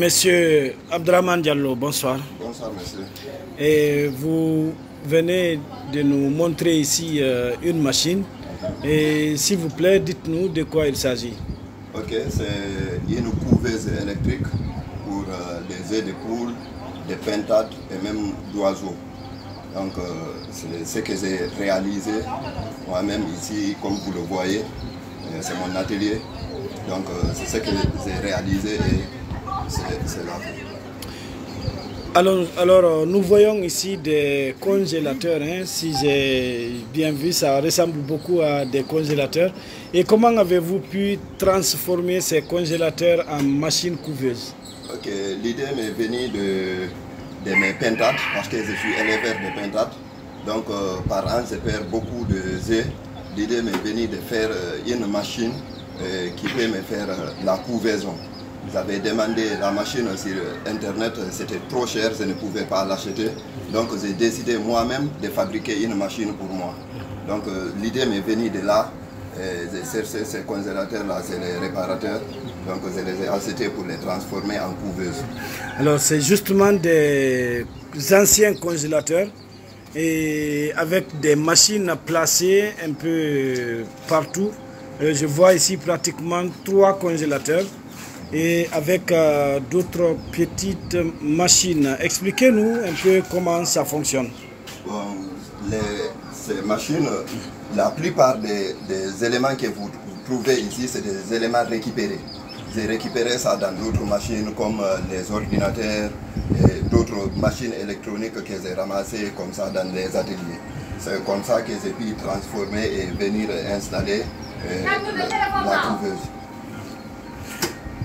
Monsieur Abdraman Diallo, bonsoir. Bonsoir, monsieur. Et vous venez de nous montrer ici euh, une machine. Et s'il vous plaît, dites-nous de quoi il s'agit. Ok, c'est une couveuse électrique pour euh, les œufs de poules, des pentades et même d'oiseaux. Donc, euh, c'est ce que j'ai réalisé moi-même ici, comme vous le voyez. Euh, c'est mon atelier. Donc, c'est ce que j'ai réalisé et Alors, alors, euh, nous voyons ici des congélateurs. hein. Si j'ai bien vu, ça ressemble beaucoup à des congélateurs. Et comment avez-vous pu transformer ces congélateurs en machines couveuses Ok, l'idée m'est venue de, de mes pentades parce que je suis éleveur de pentades. Donc euh, par an, je perds beaucoup de œufs. L'idée m'est venue de faire euh, une machine qui peut me faire la couvaison. J'avais demandé la machine sur internet, c'était trop cher, je ne pouvais pas l'acheter. Donc j'ai décidé moi-même de fabriquer une machine pour moi. Donc euh, l'idée m'est venue de là. J'ai cherché ces congélateurs-là, c'est les réparateurs. Donc je les ai achetés pour les transformer en couveuses. Alors, c'est justement des anciens congélateurs et avec des machines placées un peu partout. Euh, Je vois ici pratiquement trois congélateurs et avec euh, d'autres petites machines. Expliquez-nous un peu comment ça fonctionne. Bon, les- ces machines, la plupart des, des éléments que vous trouvez ici, c'est des éléments récupérés. J'ai récupéré ça dans d'autres machines comme euh, les ordinateurs et d'autres machines électroniques que j'ai ramassées comme ça dans les ateliers. C'est comme ça que j'ai pu transformer et venir installer euh, la, la couveuse.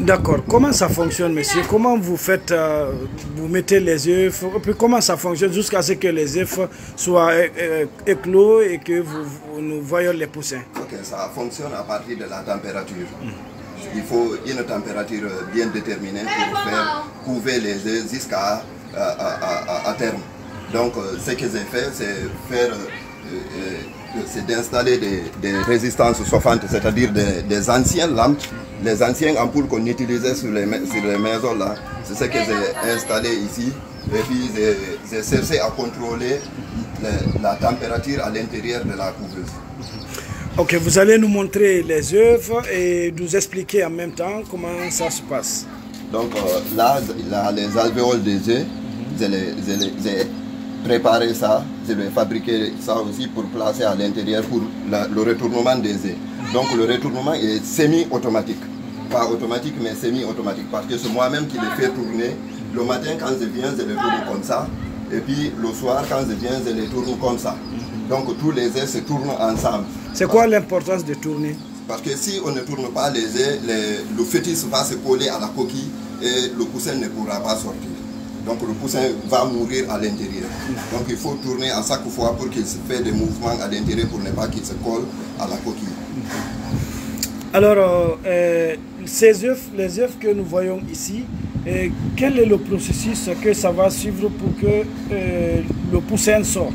D'accord. Comment ça fonctionne, monsieur? Comment vous faites, euh, vous mettez les œufs, et puis comment ça fonctionne jusqu'à ce que les œufs soient euh, euh, éclos et que vous, vous- nous voyons les poussins? Ok, ça fonctionne à partir de la température. Il faut une température bien déterminée pour faire couver les œufs jusqu'à à, à- à- à terme. Donc, ce que j'ai fait, c'est faire, euh, euh, c'est d'installer des, des résistances chauffantes, c'est-à-dire des, des anciennes lampes, les anciennes ampoules qu'on utilisait sur les, ma- sur les maisons là. C'est ce que j'ai installé ici. Et puis, j'ai- cherché à contrôler le- la température à l'intérieur de la couveuse. Ok, vous allez nous montrer les œuvres et nous expliquer en même temps comment ça se passe. Donc euh, là, là, les alvéoles des œufs, j'ai préparé ça, je vais fabriquer ça aussi pour placer à l'intérieur pour la- le retournement des œufs. Donc le retournement est semi-automatique. Pas automatique, mais semi-automatique. Parce que c'est moi-même qui les fais tourner. Le matin, quand je viens, je les tourne comme ça. Et puis le soir, quand je viens, je les tourne comme ça. Donc tous les œufs se tournent ensemble. C'est quoi l'importance de tourner? Parce que si on ne tourne pas les œufs, les- le fœtus va se coller à la coquille et le poussin ne pourra pas sortir. Donc le poussin va mourir à l'intérieur. Donc il faut tourner à chaque fois pour qu'il se fait des mouvements à l'intérieur pour ne pas qu'il se colle à la coquille. Alors, euh, euh, ces œufs, les œufs que nous voyons ici, euh, quel est le processus que ça va suivre pour que le poussin sorte?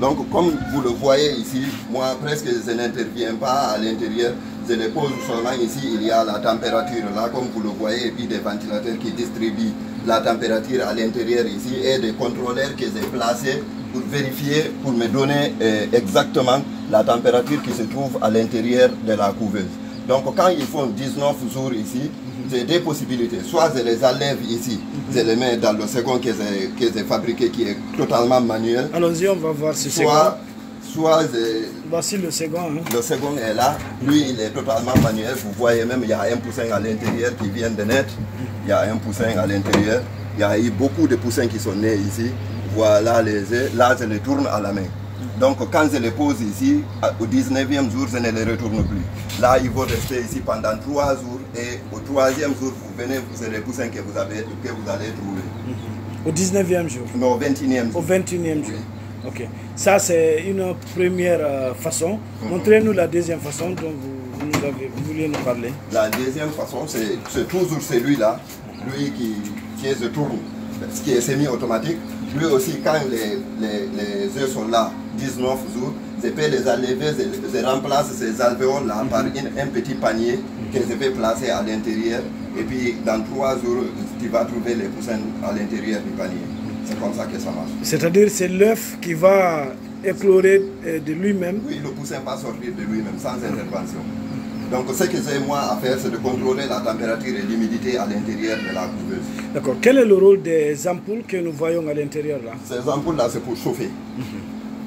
Donc comme vous le voyez ici, moi presque je n'interviens pas à l'intérieur. Je les pose seulement ici, il y a la température là, comme vous le voyez, et puis des ventilateurs qui distribuent la température à l'intérieur ici et des contrôleurs que j'ai placés pour vérifier, pour me donner exactement la température qui se trouve à l'intérieur de la couveuse. Donc quand ils font 19 jours ici, j'ai deux possibilités. Soit je les enlève ici, je les mets dans le second que j'ai fabriqué qui est totalement manuel. Allons-y, on va voir ce second. Soit, soit je- Voici le second. hein. le second est là, lui il est totalement manuel. Vous voyez même, il y a un poussin à l'intérieur qui vient de naître. Il y a un poussin à l'intérieur. Il y a eu beaucoup de poussins qui sont nés ici. Voilà les œufs. Là, je les tourne à la main. Donc, quand je les pose ici, au 19e jour, je ne les retourne plus. Là, ils vont rester ici pendant trois jours. Et au troisième jour, vous venez, c'est les poussins que vous, avez, que vous allez trouver. Au 19e jour, Non, au 21e au jour. 21e jour. Ok. Ça, c'est une première euh, façon. Montrez-nous la deuxième façon dont vous, vous nous avez, vous vouliez nous parler. La deuxième façon, c'est toujours celui-là, lui qui, qui est de tourne, ce qui est semi-automatique. Lui aussi, quand les, les, les œufs sont là, 19 jours, je peux les enlever, je, je remplace ces alvéoles-là par une- un petit panier que je vais placer à l'intérieur. Et puis dans trois jours, tu vas trouver les poussins à l'intérieur du panier. C'est comme ça que ça marche. C'est-à-dire c'est l'œuf qui va éclorer euh, de lui-même. Oui, le poussin va sortir de lui-même sans intervention. Donc ce que j'ai moi à faire, c'est de contrôler la température et l'humidité à l'intérieur de la couveuse. D'accord. Quel est le rôle des ampoules que nous voyons à l'intérieur là? Ces ampoules-là, c'est pour chauffer.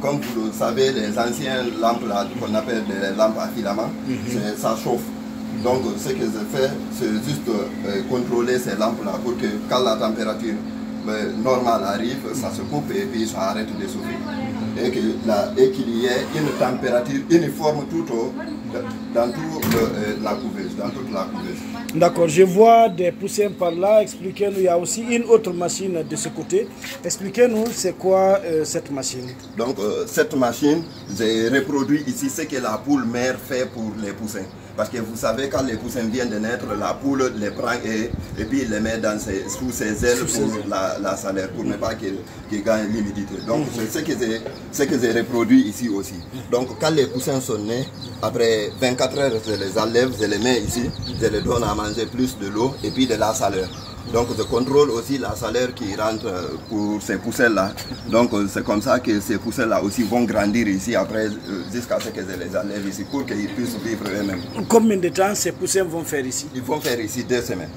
Comme vous le savez, les anciennes lampes là, qu'on appelle des lampes à filament, c'est- ça chauffe. Donc ce que je fais, c'est juste euh, contrôler ces lampes-là pour que quand la température euh, normale arrive, ça se coupe et puis ça arrête de chauffer. Et qu'il y ait une température uniforme tout au, dans toute euh, la couveuse, dans toute la couveuse. D'accord. Je vois des poussins par là. Expliquez-nous. Il y a aussi une autre machine de ce côté. Expliquez-nous c'est quoi euh, cette machine? Donc euh, cette machine, j'ai reproduit ici ce que la poule mère fait pour les poussins. Parce que vous savez, quand les poussins viennent de naître, la poule les prend et, et puis les met dans ses, sous ses ailes Sous ses pour ailes. la, la salaire, pour ne pas qu'il qu'il gagne l'humidité. Donc c'est ce que j'ai reproduit ici aussi. Donc quand les poussins sont nés, après 24 heures, je les enlève, je les mets ici, je les donne à manger plus de l'eau et puis de la saleur. Donc je contrôle aussi la salaire qui rentre euh, pour ces poussins-là. Donc euh, c'est comme ça que ces poussins-là aussi vont grandir ici après, euh, jusqu'à ce que je les enlève ici pour qu'ils puissent vivre eux-mêmes. Combien de temps ces poussins vont faire ici? Ils vont faire ici deux semaines.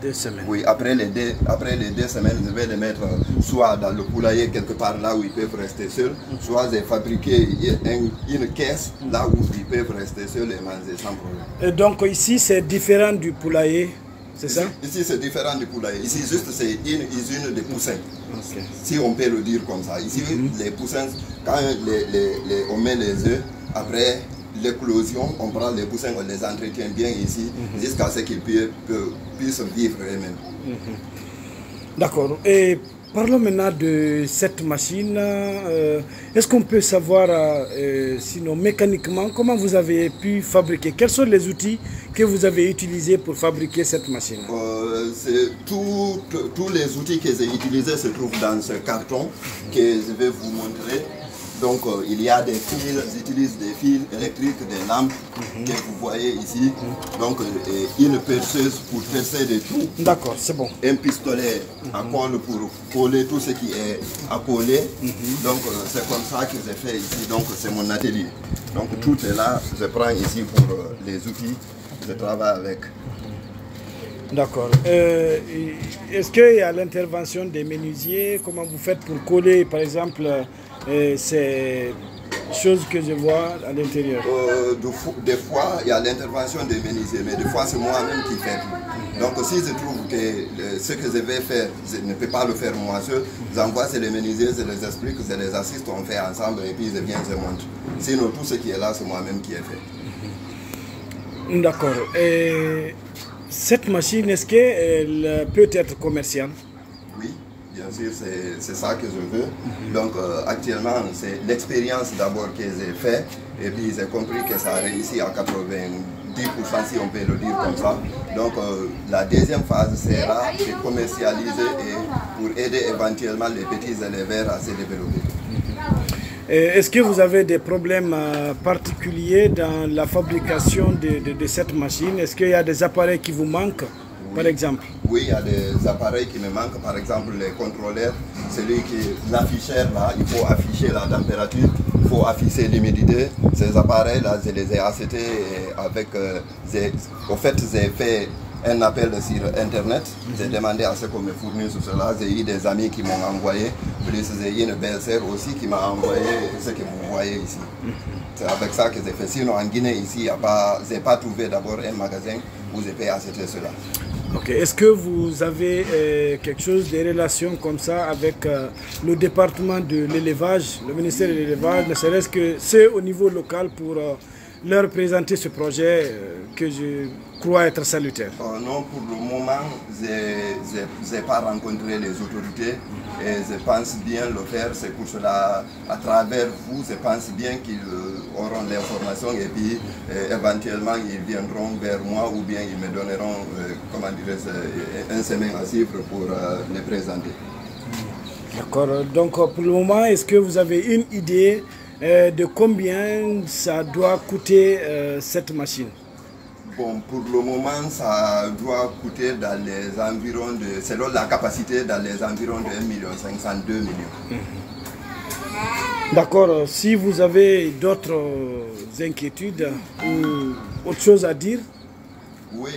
Deux semaines. Oui, après les, deux, après les deux semaines, je vais les mettre soit dans le poulailler quelque part là où ils peuvent rester seuls, soit j'ai fabriqué une, une caisse là où ils peuvent rester seuls et manger sans problème. Et donc ici c'est différent du poulailler, c'est ça Ici, c'est différent du poulailler. Ici, juste, c'est une usine de poussins. Si on peut le dire comme ça. Ici, les poussins, quand les- les- les- on met les œufs, après l'éclosion, on prend les poussins, on les entretient bien ici, jusqu'à ce qu'ils pu- pu- puissent vivre eux-mêmes. D'accord. Et parlons maintenant de cette machine. euh, Est-ce qu'on peut savoir, euh, euh, sinon mécaniquement, comment vous avez pu fabriquer? Quels sont les outils que vous avez utilisés pour fabriquer cette machine? Tous les outils que j'ai utilisés se trouvent dans ce carton que je vais vous montrer. Donc euh, il y a des fils, j'utilise des fils électriques, des lampes que vous voyez ici. Donc euh, une perceuse pour percer des trous. D'accord, c'est bon. Un pistolet à colle pour coller tout ce qui est à coller. Donc euh, c'est comme ça que j'ai fait ici. Donc c'est mon atelier. Donc tout est là. Je prends ici pour les outils. Je travaille avec. D'accord. Euh, Est-ce qu'il y a l'intervention des menuisiers Comment vous faites pour coller, par exemple, euh, ces choses que je vois à l'intérieur? Euh, des fois, il y a l'intervention des menuisiers, mais des fois, c'est moi-même qui fais. Donc, si je trouve que ce que je vais faire, je ne peux pas le faire moi seul, j'envoie c'est les menuisiers, je les explique, je les assiste, on fait ensemble et puis je viens, je monte. Sinon, tout ce qui est là, c'est moi-même qui ai fait. D'accord. Et cette machine, est-ce qu'elle peut être commerciale? Oui, bien sûr, c'est ça que je veux. Donc, euh, actuellement, c'est l'expérience d'abord que j'ai fait et puis j'ai compris que ça a réussi à 90%, si on peut le dire comme ça. Donc, euh, la deuxième phase sera de commercialiser et pour aider éventuellement les petits éleveurs à se développer. Et Est-ce que vous avez des problèmes euh, particuliers dans la fabrication de, de- de cette machine? Est-ce qu'il y a des appareils qui vous manquent, par exemple? Oui, il y a des appareils qui me manquent, par exemple les contrôleurs, celui qui l'afficheur là, il faut afficher la température, il faut afficher l'humidité. Ces appareils là, je les ai achetés et avec, euh, j'ai- au fait, j'ai fait un appel sur internet, j'ai demandé à ce qu'on me fournisse cela, j'ai eu des amis qui m'ont envoyé, plus j'ai eu une belle-sœur aussi qui m'a envoyé ce que vous voyez ici. C'est avec ça que j'ai fait. Sinon en Guinée ici, je n'ai pas trouvé d'abord un magasin où je peux acheter cela. Ok. Est-ce que vous avez euh, quelque chose de relations comme ça avec euh, le département de l'élevage, le ministère de l'élevage, ne serait-ce que c'est au niveau local pour euh, leur présenter ce projet que je crois être salutaire Euh, non, pour le moment, je n'ai pas rencontré les autorités et je pense bien le faire. C'est pour cela, à travers vous, je pense bien qu'ils auront l'information et puis euh, éventuellement ils viendront vers moi ou bien ils me donneront, euh, comment dirais-je, un semaine à suivre pour euh, les présenter. D'accord. Donc pour le moment, est-ce que vous avez une idée de combien ça doit coûter cette machine? Bon, pour le moment, ça doit coûter dans les environs de, selon la capacité, dans les environs de 1 million 500, 2 millions. D'accord. Si vous avez d'autres inquiétudes ou autre chose à dire, Oui,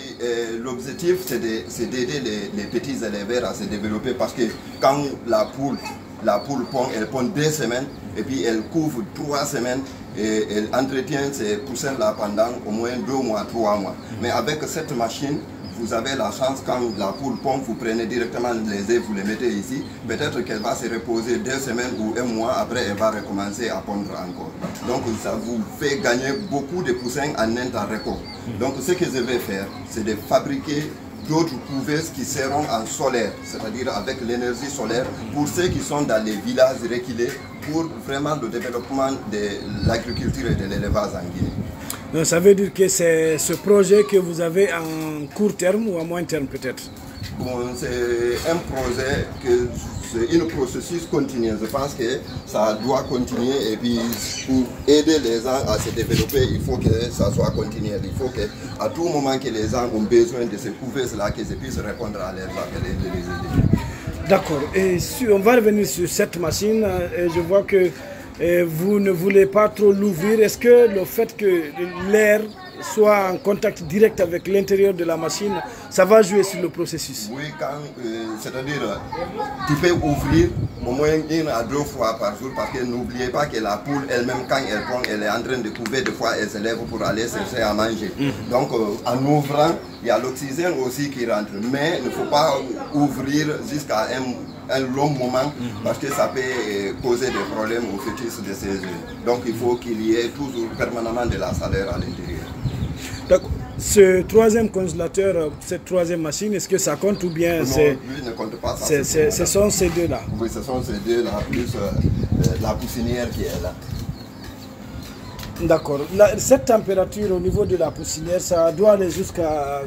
l'objectif c'est d'aider les, les petits éleveurs à se développer parce que quand la poule, la poule pond, elle pond deux semaines et puis elle couvre trois semaines et elle entretient ces poussins-là pendant au moins deux mois, trois mois. Mais avec cette machine, vous avez la chance quand la poule pond, vous prenez directement les œufs, vous les mettez ici. Peut-être qu'elle va se reposer deux semaines ou un mois, après elle va recommencer à pondre encore. Donc ça vous fait gagner beaucoup de poussins en un temps. Donc ce que je vais faire, c'est de fabriquer d'autres couveuses qui seront en solaire, c'est-à-dire avec l'énergie solaire, pour ceux qui sont dans les villages reculés, pour vraiment le développement de l'agriculture et de l'élevage en Guinée. donc ça veut dire que c'est ce projet que vous avez en court terme ou à moyen terme peut-être? Bon, c'est un projet que un processus continu. Je pense que ça doit continuer et puis pour aider les gens à se développer, il faut que ça soit continuel. Il faut que à tout moment que les gens ont besoin de se couvrir là, que je puisse répondre à leurs appels. D'accord. Et on va revenir sur cette machine, euh, je vois que euh, vous ne voulez pas trop l'ouvrir. Est-ce que le fait que l'air soit en contact direct avec l'intérieur de la machine, ça va jouer sur le processus Oui, quand, euh, c'est-à-dire, euh, tu peux ouvrir au moins une à deux fois par jour parce que n'oubliez pas que la poule elle-même, quand elle prend, elle est en train de couver, des fois elle se lève pour aller chercher à manger. Donc, euh, en ouvrant, il y a l'oxygène aussi qui rentre. Mais il ne faut pas ouvrir jusqu'à un, un long moment parce que ça peut causer des problèmes au fœtus de ces œufs. Donc, il faut qu'il y ait toujours permanemment de la chaleur à l'intérieur. D'accord. Ce troisième congélateur, euh, cette troisième machine, est-ce que ça compte ou bien Non, c'est, lui ne compte pas ça. ce sont ces deux-là Oui, ce sont ces deux-là, plus euh, euh, la poussinière qui est là. D'accord. Cette température au niveau de la poussinière, ça doit aller jusqu'à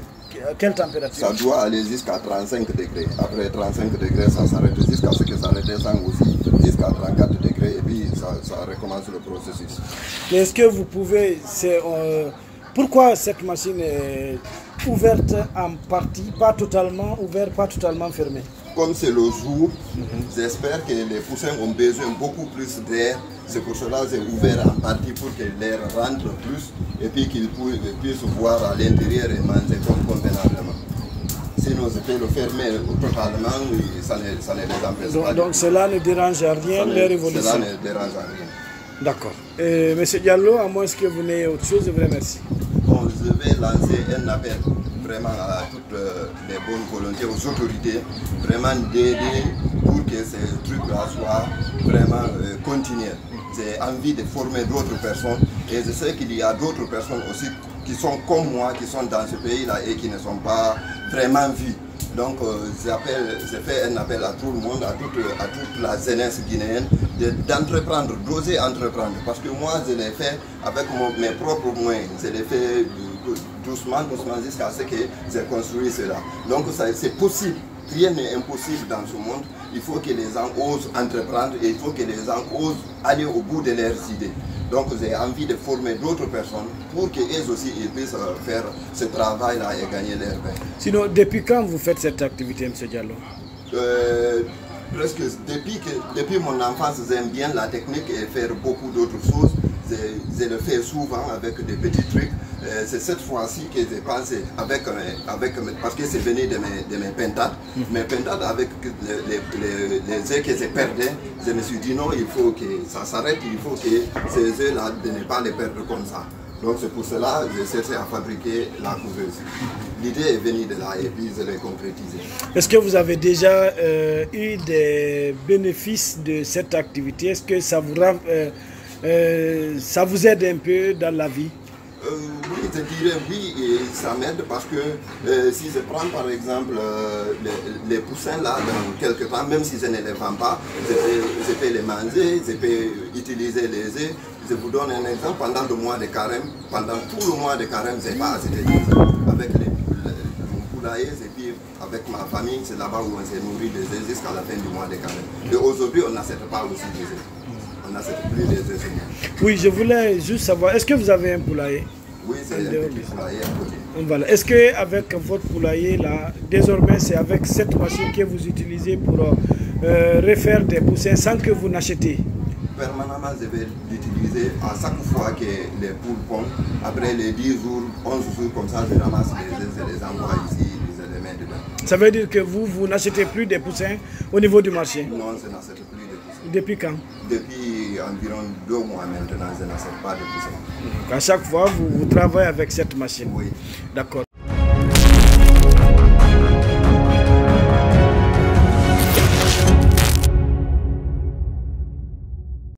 quelle température? Ça doit aller jusqu'à 35 degrés. Après 35 degrés, ça s'arrête jusqu'à ce que ça redescende aussi, jusqu'à 34 degrés, et puis ça, ça recommence le processus. Est-ce que vous pouvez... pourquoi cette machine est ouverte en partie, pas totalement ouverte, pas totalement fermée? Comme c'est le jour, j'espère que les poussins ont besoin beaucoup plus d'air. C'est pour cela que j'ai ouvert en partie pour que l'air rentre plus et puis qu'ils pu- puissent voir à l'intérieur et manger comme convenablement. Sinon, je peux le fermer totalement et ça ne, ça ne les empêche donc, pas. donc cela ne dérange à rien ne- leur évolution. Cela ne dérange à rien. D'accord. Euh, Monsieur Diallo, à moins que vous n'ayez autre chose, je vous remercie. Je vais lancer un appel vraiment à toutes les bonnes volontés, aux autorités, vraiment d'aider pour que ces trucs-là soient vraiment euh. J'ai envie de former d'autres personnes et je sais qu'il y a d'autres personnes aussi qui sont comme moi, qui sont dans ce pays-là et qui ne sont pas vraiment vus. Donc euh, je fais un appel à tout le monde, à toute, à toute la jeunesse guinéenne, de- d'entreprendre, d'oser entreprendre. Parce que moi, je l'ai fait avec mes propres moyens. Je l'ai fait euh, doucement, doucement, jusqu'à ce que j'ai construit cela. Donc ça- c'est possible. Rien n'est impossible dans ce monde. Il faut que les gens osent entreprendre et il faut que les gens osent aller au bout de leurs idées. Donc j'ai envie de former d'autres personnes pour qu'elles aussi ils puissent euh, faire ce travail-là et gagner leur pain. Sinon, depuis quand vous faites cette activité, M. Diallo? Euh, presque depuis, que, depuis mon enfance, j'aime bien la technique et faire beaucoup d'autres choses. Je, je le fais souvent avec des petits trucs. Euh, c'est cette fois-ci que j'ai pensé, avec, euh, avec, parce que c'est venu de mes, de mes pentades. Mes pentades, avec les, les, les, œufs que j'ai perdus, je me suis dit non, il faut que ça s'arrête, il faut que ces œufs-là, de ne pas les perdre comme ça. Donc c'est pour cela que j'ai cherché à fabriquer la couveuse. L'idée est venue de là et puis je l'ai concrétisée. Est-ce que vous avez déjà euh, eu des bénéfices de cette activité? Est-ce que ça vous, rend- euh, euh, ça vous aide un peu dans la vie? Euh, oui, je dirais oui, et ça m'aide parce que euh, si je prends par exemple euh, les, poussins là, dans quelques temps, même si je ne les vends pas, je peux, les manger, je peux utiliser les œufs. Je vous donne un exemple, pendant le mois de carême, pendant tout le mois de carême, je n'ai pas acheté. Avec les, le- mon poulailler et puis avec ma famille, c'est là-bas où on s'est nourri des œufs jusqu'à la fin du mois de carême. Et aujourd'hui, on n'achète pas aussi des œufs. On des œufs. Oui, je voulais juste savoir, est-ce que vous avez un poulailler? Oui, c'est un petit poulailler à côté. Voilà. Est-ce que avec votre poulailler là, désormais c'est avec cette machine que vous utilisez pour euh, refaire des poussins sans que vous n'achetez? Permanemment, je vais l'utiliser à chaque fois que les poules pondent. Après les 10 jours, 11 jours, comme ça, je ramasse les œufs et les envoie ici. Ça veut dire que vous, vous n'achetez plus des poussins au niveau du marché? Non, je n'achète plus de poussins. Depuis quand? Depuis environ deux mois maintenant, je n'achète pas de poussins. À chaque fois, vous, vous travaillez avec cette machine Oui. D'accord.